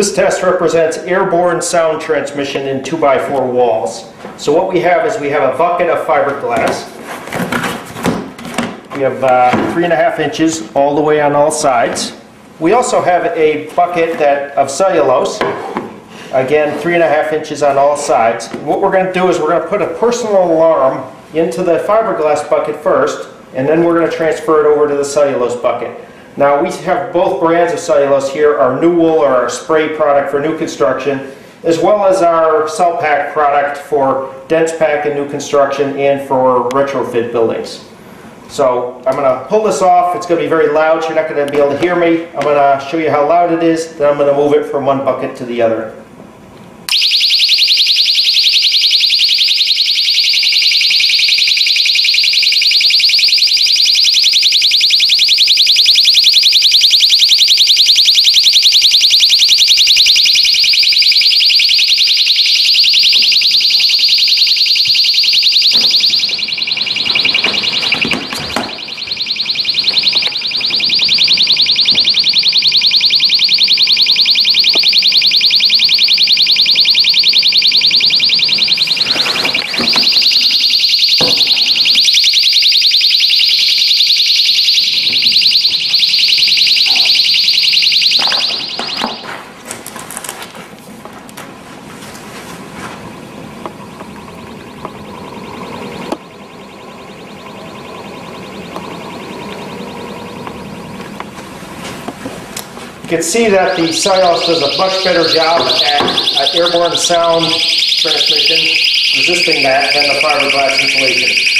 This test represents airborne sound transmission in 2x4 walls. So what we have is we have a bucket of fiberglass. We have uh, three and a half inches all the way on all sides. We also have a bucket that of cellulose, again three and a half inches on all sides. What we're going to do is we're going to put a personal alarm into the fiberglass bucket first, and then we're going to transfer it over to the cellulose bucket. Now we have both brands of cellulose here, our Nu-Wool or our spray product for new construction, as well as our Cel Pak product for dense pack and new construction and for retrofit buildings. So I'm going to pull this off. It's going to be very loud. You're not going to be able to hear me. I'm going to show you how loud it is. Then I'm going to move it from one bucket to the other. Can see that the cellulose does a much better job at, at airborne sound transmission, resisting that, than the fiberglass insulation.